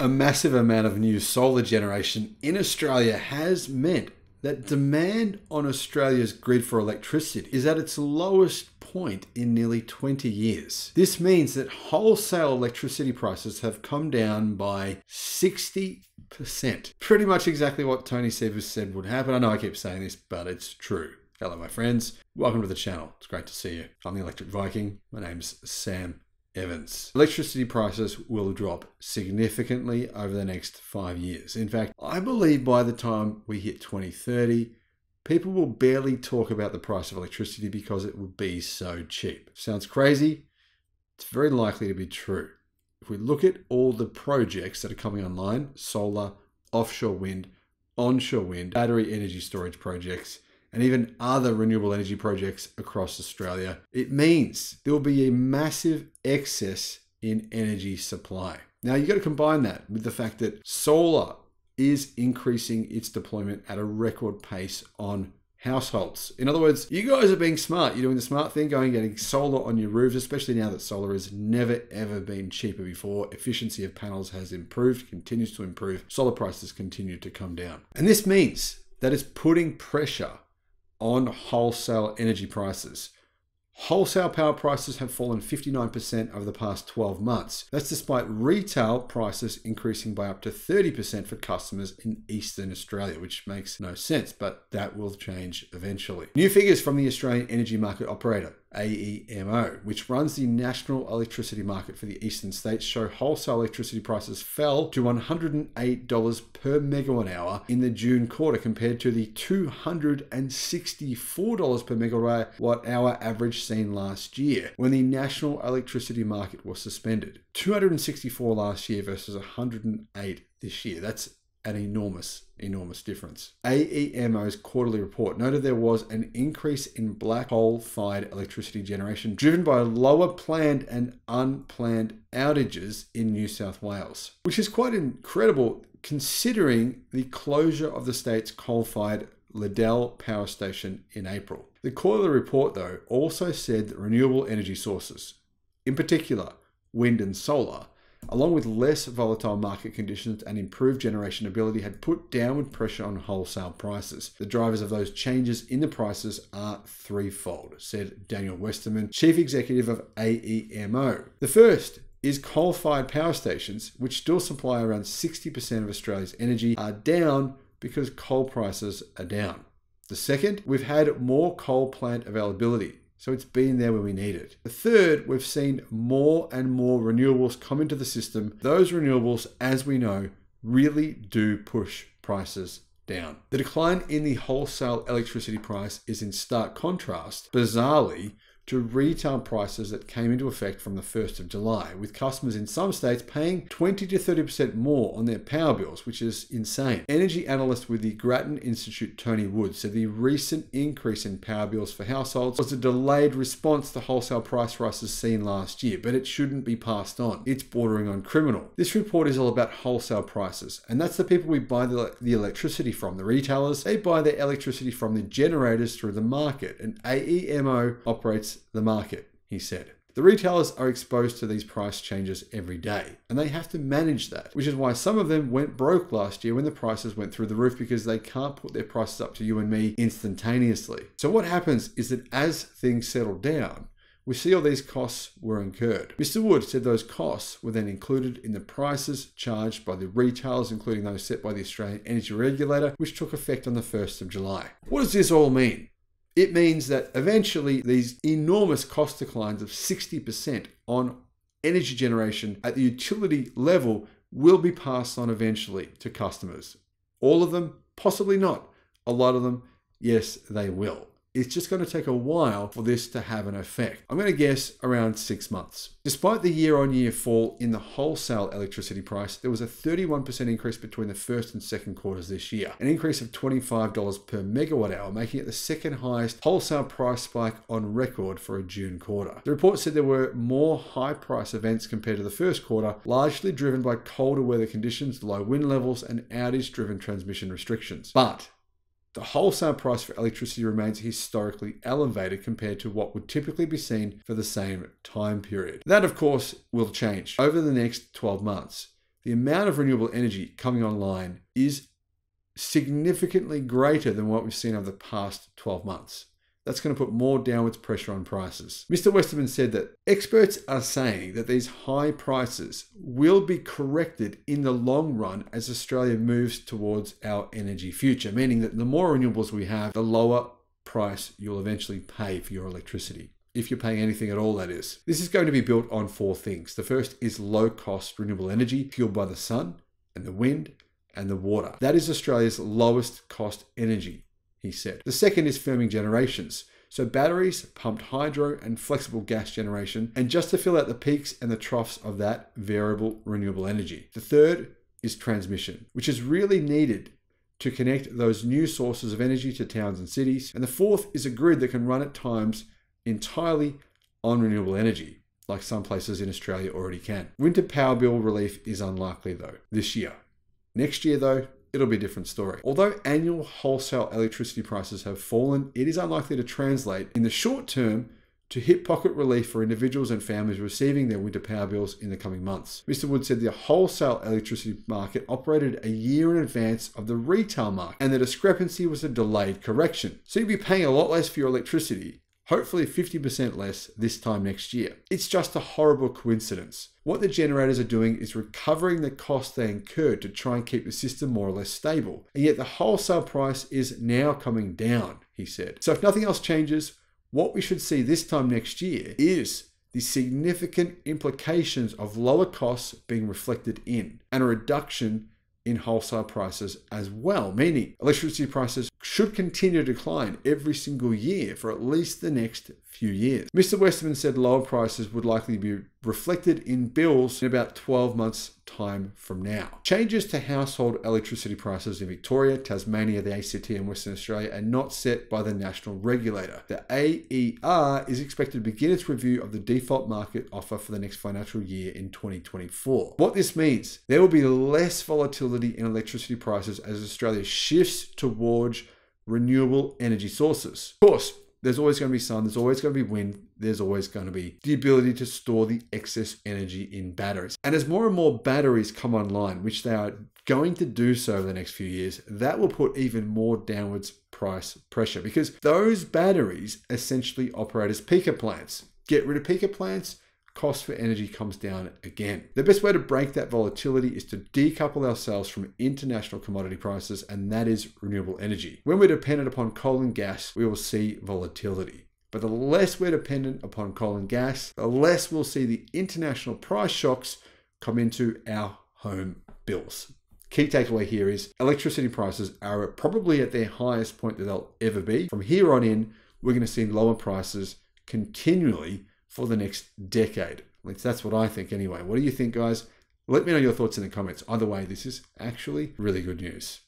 A massive amount of new solar generation in Australia has meant that demand on Australia's grid for electricity is at its lowest point in nearly 20 years. This means that wholesale electricity prices have come down by 60%. Pretty much exactly what Tony Seba's said would happen. I know I keep saying this, but it's true. Hello, my friends. Welcome to the channel. It's great to see you. I'm the Electric Viking. My name's Sam Evans. Electricity prices will drop significantly over the next five years. In fact, I believe by the time we hit 2030, people will barely talk about the price of electricity because it will be so cheap. Sounds crazy? It's very likely to be true. If we look at all the projects that are coming online solar, offshore wind, onshore wind, battery energy storage projects, and even other renewable energy projects across Australia, it means there will be a massive excess in energy supply. Now, you've got to combine that with the fact that solar is increasing its deployment at a record pace on households. In other words, you guys are being smart. You're doing the smart thing, going getting solar on your roofs, especially now that solar has never ever been cheaper before. Efficiency of panels has improved, continues to improve. Solar prices continue to come down. And this means that it's putting pressure on wholesale energy prices. Wholesale power prices have fallen 59% over the past 12 months. That's despite retail prices increasing by up to 30% for customers in Eastern Australia, which makes no sense, but that will change eventually. New figures from the Australian Energy Market Operator AEMO, which runs the national electricity market for the eastern states, show wholesale electricity prices fell to $108 per megawatt hour in the June quarter compared to the $264 per megawatt hour average seen last year when the national electricity market was suspended. 264 last year versus 108 this year. That's an enormous, enormous difference. AEMO's quarterly report noted there was an increase in black coal fired electricity generation driven by lower planned and unplanned outages in New South Wales, which is quite incredible considering the closure of the state's coal fired Liddell power station in April. The quarterly report, though, also said that renewable energy sources, in particular wind and solar, along with less volatile market conditions and improved generation ability, had put downward pressure on wholesale prices. The drivers of those changes in the prices are threefold, said Daniel Westerman, Chief Executive of AEMO. The first is coal fired power stations, which still supply around 60% of Australia's energy, are down because coal prices are down. The second, we've had more coal plant availability. So it's been there when we need it. The third, we've seen more and more renewables come into the system. Those renewables, as we know, really do push prices down. The decline in the wholesale electricity price is in stark contrast, bizarrely, to retail prices that came into effect from the 1st of July, with customers in some states paying 20 to 30% more on their power bills, which is insane. Energy analyst with the Grattan Institute, Tony Wood, said the recent increase in power bills for households was a delayed response to wholesale price rises seen last year, but it shouldn't be passed on. It's bordering on criminal. This report is all about wholesale prices, and that's the people we buy the, the electricity from. The retailers, they buy their electricity from the generators through the market, and AEMO operates the market, he said. The retailers are exposed to these price changes every day, and they have to manage that, which is why some of them went broke last year when the prices went through the roof because they can't put their prices up to you and me instantaneously. So, what happens is that as things settle down, we see all these costs were incurred. Mr. Wood said those costs were then included in the prices charged by the retailers, including those set by the Australian Energy Regulator, which took effect on the 1st of July. What does this all mean? It means that eventually these enormous cost declines of 60% on energy generation at the utility level will be passed on eventually to customers. All of them, possibly not. A lot of them, yes, they will it's just going to take a while for this to have an effect. I'm going to guess around six months. Despite the year on year fall in the wholesale electricity price, there was a 31% increase between the first and second quarters this year, an increase of $25 per megawatt hour, making it the second highest wholesale price spike on record for a June quarter. The report said there were more high price events compared to the first quarter, largely driven by colder weather conditions, low wind levels, and outage driven transmission restrictions. But the wholesale price for electricity remains historically elevated compared to what would typically be seen for the same time period. That, of course, will change over the next 12 months. the amount of renewable energy coming online is significantly greater than what we've seen over the past 12 months. That's going to put more downwards pressure on prices. Mr. Westerman said that experts are saying that these high prices will be corrected in the long run as Australia moves towards our energy future, meaning that the more renewables we have, the lower price you'll eventually pay for your electricity. If you're paying anything at all, that is. This is going to be built on four things. The first is low cost renewable energy fueled by the sun and the wind and the water. That is Australia's lowest cost energy, he said. The second is firming generations. So batteries, pumped hydro, and flexible gas generation, and just to fill out the peaks and the troughs of that variable renewable energy. The third is transmission, which is really needed to connect those new sources of energy to towns and cities. And the fourth is a grid that can run at times entirely on renewable energy, like some places in Australia already can. Winter power bill relief is unlikely though this year. Next year, though, it'll be a different story. Although annual wholesale electricity prices have fallen, it is unlikely to translate in the short term to hip pocket relief for individuals and families receiving their winter power bills in the coming months. Mr. Wood said the wholesale electricity market operated a year in advance of the retail market, and the discrepancy was a delayed correction. So you'd be paying a lot less for your electricity hopefully 50% less this time next year. It's just a horrible coincidence. What the generators are doing is recovering the cost they incurred to try and keep the system more or less stable. And yet the wholesale price is now coming down, he said. So if nothing else changes, what we should see this time next year is the significant implications of lower costs being reflected in and a reduction in wholesale prices as well, meaning electricity prices should continue to decline every single year for at least the next few years. Mr. Westerman said lower prices would likely be reflected in bills in about 12 months' time from now. Changes to household electricity prices in Victoria, Tasmania, the ACT, and Western Australia are not set by the national regulator. The AER is expected to begin its review of the default market offer for the next financial year in 2024. What this means, there will be less volatility in electricity prices as Australia shifts towards renewable energy sources. Of course, there's always going to be sun, there's always going to be wind, there's always going to be the ability to store the excess energy in batteries. And as more and more batteries come online, which they are going to do so over the next few years, that will put even more downwards price pressure because those batteries essentially operate as peaker plants. Get rid of peaker plants, cost for energy comes down again. The best way to break that volatility is to decouple ourselves from international commodity prices, and that is renewable energy. When we're dependent upon coal and gas, we will see volatility. But the less we're dependent upon coal and gas, the less we'll see the international price shocks come into our home bills. Key takeaway here is electricity prices are probably at their highest point that they'll ever be. From here on in, we're going to see lower prices continually for the next decade. At least that's what I think anyway. What do you think, guys? Let me know your thoughts in the comments. Either way, this is actually really good news.